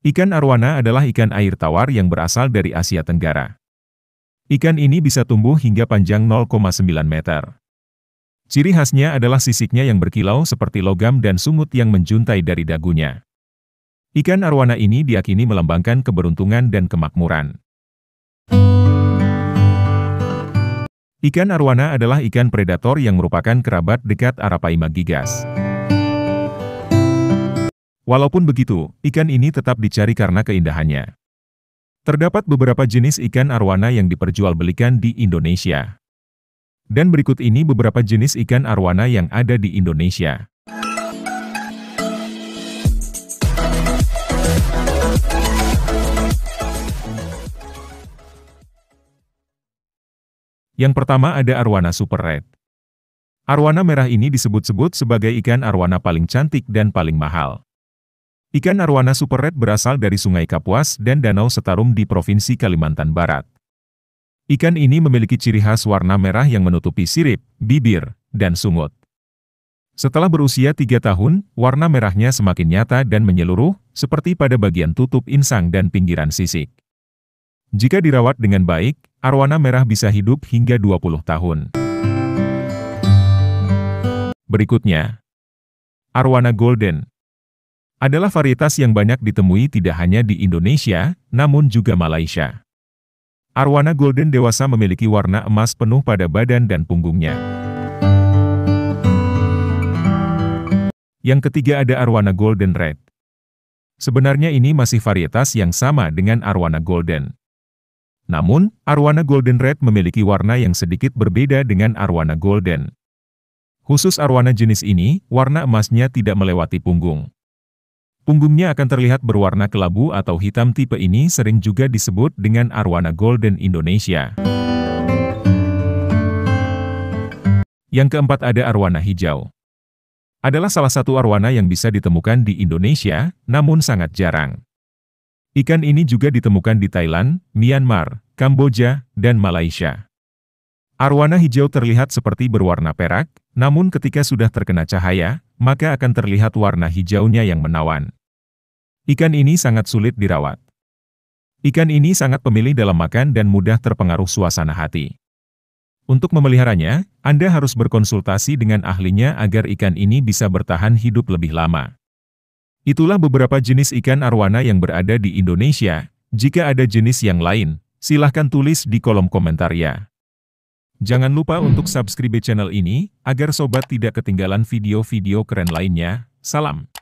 Ikan arwana adalah ikan air tawar yang berasal dari Asia Tenggara. Ikan ini bisa tumbuh hingga panjang 0,9 meter. Ciri khasnya adalah sisiknya yang berkilau seperti logam dan sungut yang menjuntai dari dagunya. Ikan arwana ini diakini melambangkan keberuntungan dan kemakmuran. Ikan arwana adalah ikan predator yang merupakan kerabat dekat Arapaima gigas. Walaupun begitu, ikan ini tetap dicari karena keindahannya. Terdapat beberapa jenis ikan arwana yang diperjualbelikan di Indonesia. Dan berikut ini beberapa jenis ikan arwana yang ada di Indonesia. Yang pertama ada arwana super red. Arwana merah ini disebut-sebut sebagai ikan arwana paling cantik dan paling mahal. Ikan arwana super red berasal dari Sungai Kapuas dan Danau Setarum di Provinsi Kalimantan Barat. Ikan ini memiliki ciri khas warna merah yang menutupi sirip, bibir, dan sungut. Setelah berusia tiga tahun, warna merahnya semakin nyata dan menyeluruh, seperti pada bagian tutup insang dan pinggiran sisik. Jika dirawat dengan baik, arwana merah bisa hidup hingga 20 tahun. Berikutnya, arwana golden adalah varietas yang banyak ditemui tidak hanya di Indonesia, namun juga Malaysia. Arwana golden dewasa memiliki warna emas penuh pada badan dan punggungnya. Yang ketiga ada arwana golden red. Sebenarnya ini masih varietas yang sama dengan arwana golden. Namun, arwana golden red memiliki warna yang sedikit berbeda dengan arwana golden. Khusus arwana jenis ini, warna emasnya tidak melewati punggung. Punggungnya akan terlihat berwarna kelabu atau hitam tipe ini sering juga disebut dengan arwana golden Indonesia. Yang keempat ada arwana hijau. Adalah salah satu arwana yang bisa ditemukan di Indonesia, namun sangat jarang. Ikan ini juga ditemukan di Thailand, Myanmar, Kamboja, dan Malaysia. Arwana hijau terlihat seperti berwarna perak, namun ketika sudah terkena cahaya, maka akan terlihat warna hijaunya yang menawan. Ikan ini sangat sulit dirawat. Ikan ini sangat pemilih dalam makan dan mudah terpengaruh suasana hati. Untuk memeliharanya, Anda harus berkonsultasi dengan ahlinya agar ikan ini bisa bertahan hidup lebih lama. Itulah beberapa jenis ikan arwana yang berada di Indonesia. Jika ada jenis yang lain, silahkan tulis di kolom komentar ya. Jangan lupa untuk subscribe channel ini, agar sobat tidak ketinggalan video-video keren lainnya. Salam!